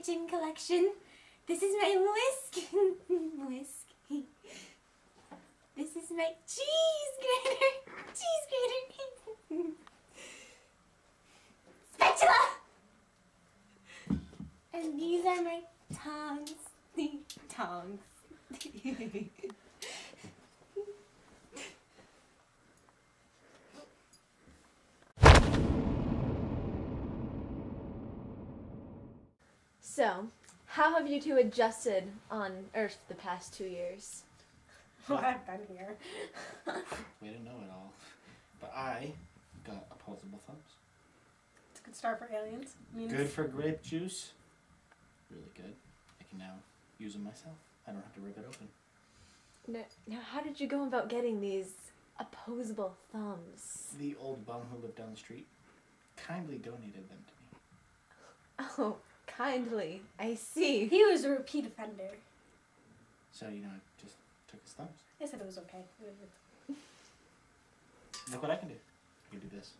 kitchen collection. This is my whisk. whisk. This is my cheese grater. Cheese grater. Spatula. And these are my tongs. tongs. So, how have you two adjusted on Earth the past two years? Well, I've been here. We didn't know it all. But I got opposable thumbs. It's a good start for aliens. Means Good for grape juice. Really good. I can now use them myself. I don't have to rip it open. Now, now how did you go about getting these opposable thumbs? The old bum who lived down the street kindly donated them to me. Oh, kindly. I see. He was a repeat offender. So, you know, I just took his thumbs. I said it was okay. Look what I can do. I can do this.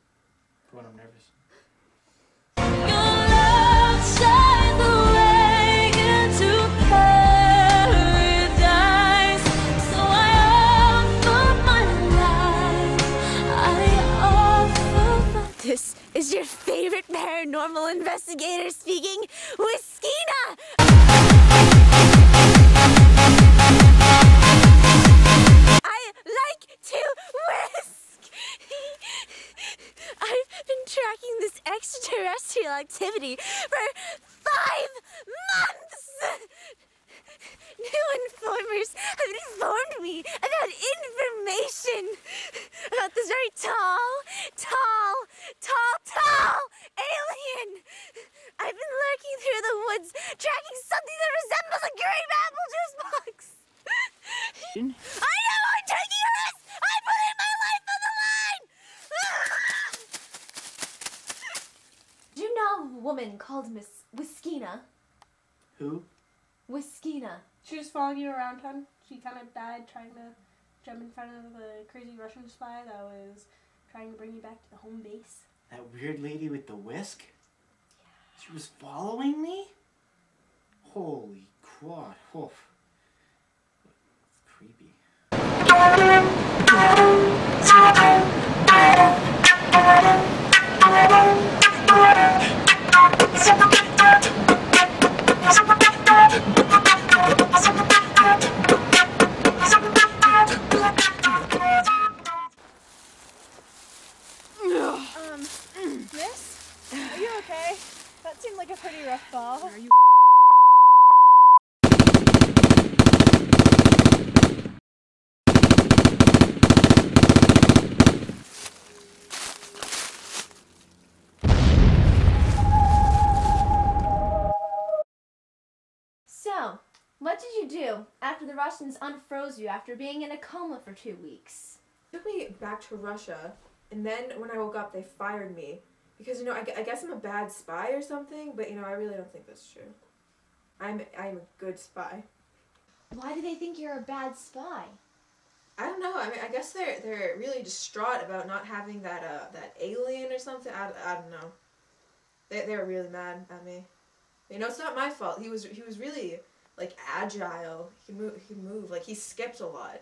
For when I'm nervous. Paranormal investigator speaking, Whiskina! I like to whisk! I've been tracking this extraterrestrial activity for five months! New informers have informed me about information about this very tall, tall, tall, tall alien. I've been lurking through the woods, tracking something that resembles a grape apple juice box. I know I'm taking a risk. I'm putting my life on the line. Do you know a woman called Miss Whiskina? Who? Whiskina. She was following you around town. She kind of died trying to jump in front of the crazy Russian spy that was trying to bring you back to the home base. That weird lady with the whisk? She was following me? Holy crud. Woof. It's creepy. What did you do after the Russians unfroze you after being in a coma for two weeks? took me back to Russia, and then when I woke up, they fired me because you know I, I guess I'm a bad spy or something, but you know I really don't think that's true. I'm I'm a good spy. Why do they think you're a bad spy? I don't know. I mean, I guess they're they're really distraught about not having that uh that alien or something. I, I don't know. They they were really mad at me. You know, it's not my fault. He was he was really like agile. He move. He move. Like he skipped a lot.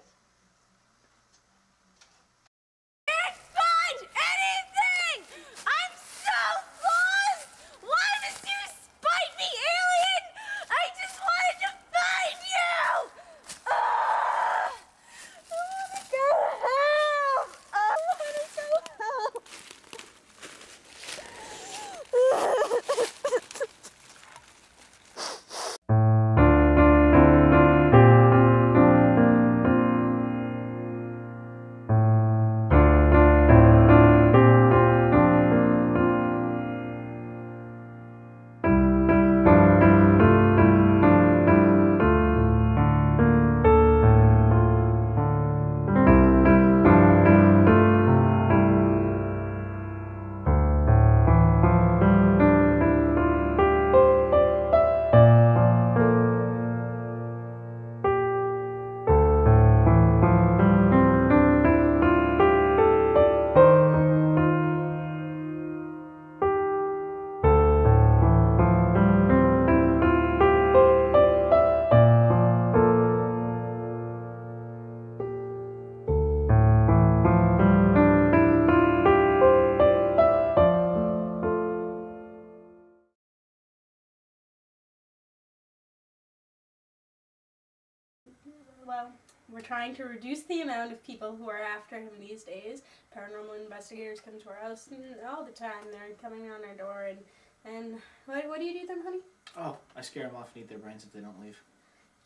Well, we're trying to reduce the amount of people who are after him these days. Paranormal investigators come to our house all the time. They're coming on our door and and what, what do you do then, honey? Oh, I scare them off and eat their brains if they don't leave.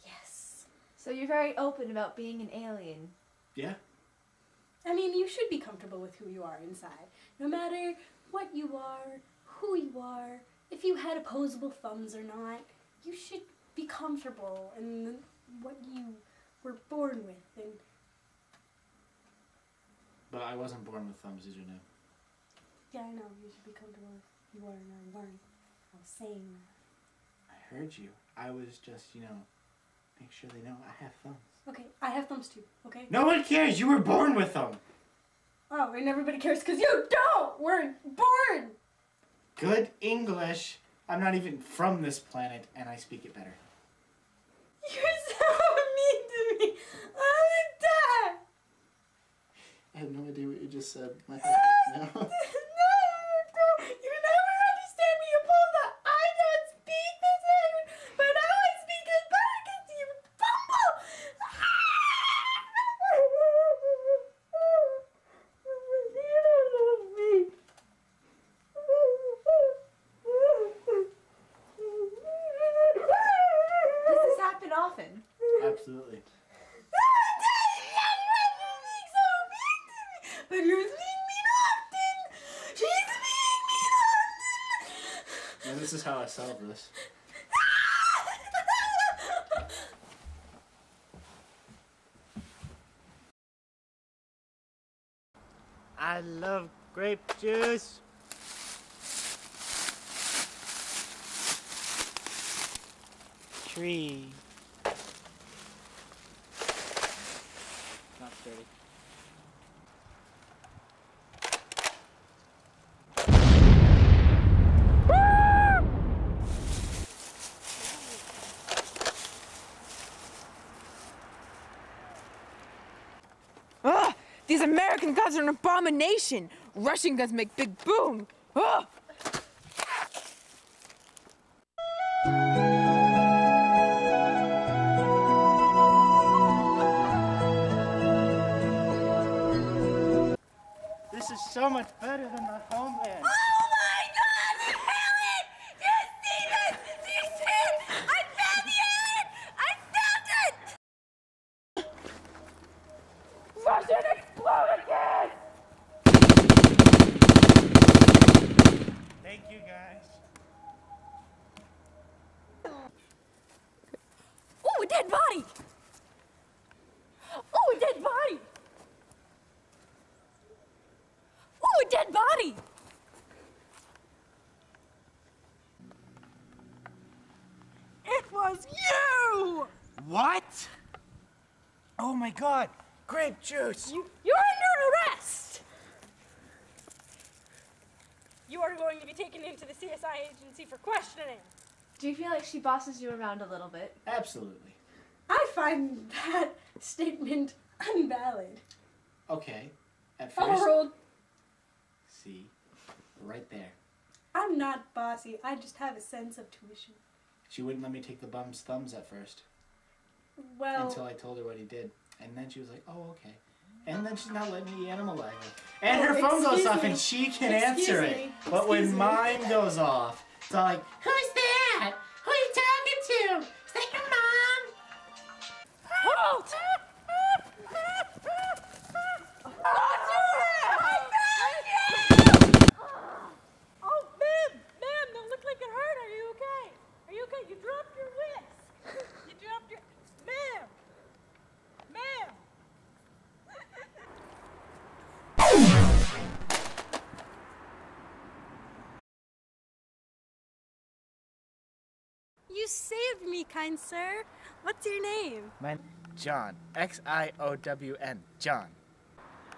Yes. So you're very open about being an alien. Yeah. I mean, you should be comfortable with who you are inside. No matter what you are, who you are, if you had opposable thumbs or not, you should be comfortable in what you were born with. And But I wasn't born with thumbs, did you know? yeah, I know you should be comfortable with who you are and I weren't. I was saying that. I heard you. I was just, you know, make sure they know I have thumbs. Okay, I have thumbs too. Okay. No one cares. You were born with them. Oh, and everybody cares because you don't. We're born. Good English. I'm not even from this planet, and I speak it better. You're so mean to me all the time. I have no idea what you just said. My head now. no, no, you never understand me. You pull the I don't speak this language, but now I speak it back and you fumble. Does this happen often? Absolutely. But you're being mean often. She's being mean often. And this is how I solve this. I love grape juice. Tree. Not sturdy. Ugh! These American guns are an abomination! Russian guns make big boom! This is so much better than my homeland. Oh my god, the alien! Do you see this? Do you see it? I found the alien! I found it! Russian explode again! Thank you guys. Oh, a dead body! Oh, a dead body! Oh, a dead body! It was you! What? Oh my god, grape juice. You, you're under arrest. You are going to be taken into the CSI agency for questioning. Do you feel like she bosses you around a little bit? Absolutely. I find that statement unvalid. Okay. At first, Overruled. see, right there. I'm not bossy. I just have a sense of tuition. She wouldn't let me take the bum's thumbs at first Well, until I told her what he did, and then she was like, "Oh, okay." And then she's not letting me animalize her. And Oh, her phone goes excuse off, and she can Excuse answer me. it. But when me. mine goes off, it's all like, "Who's You saved me, kind sir. What's your name? My John. X I O W N. John.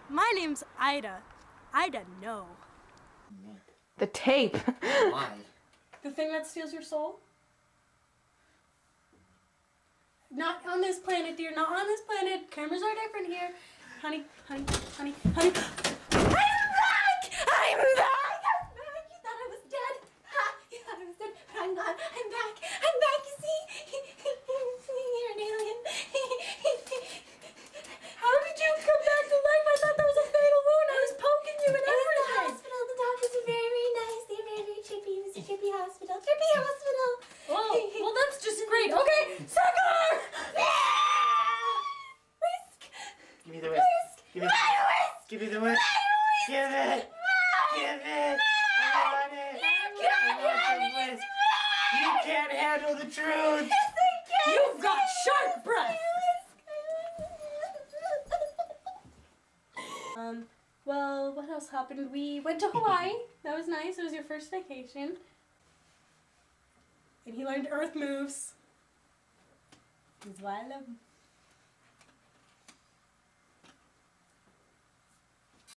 My name's Ida. Ida, no. The tape. Why? The thing that steals your soul? Not on this planet, dear. Not on this planet. Cameras are different here. Honey, honey, honey, honey. I'm back! I'm back! I'm back! You thought I was dead? Ha! You thought I was dead, but I'm not. I'm back. I'm back. You see? You're an alien. handle the truth. You've got sharp breath. Um, well, what else happened? We went to Hawaii. That was nice. It was your first vacation. And he learned earth moves. That's why I love him.